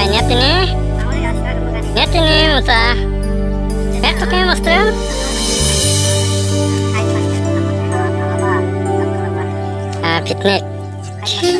Ai, net nie? Net nie, mutta... Netto Kemmoström? Äh, Pitnik.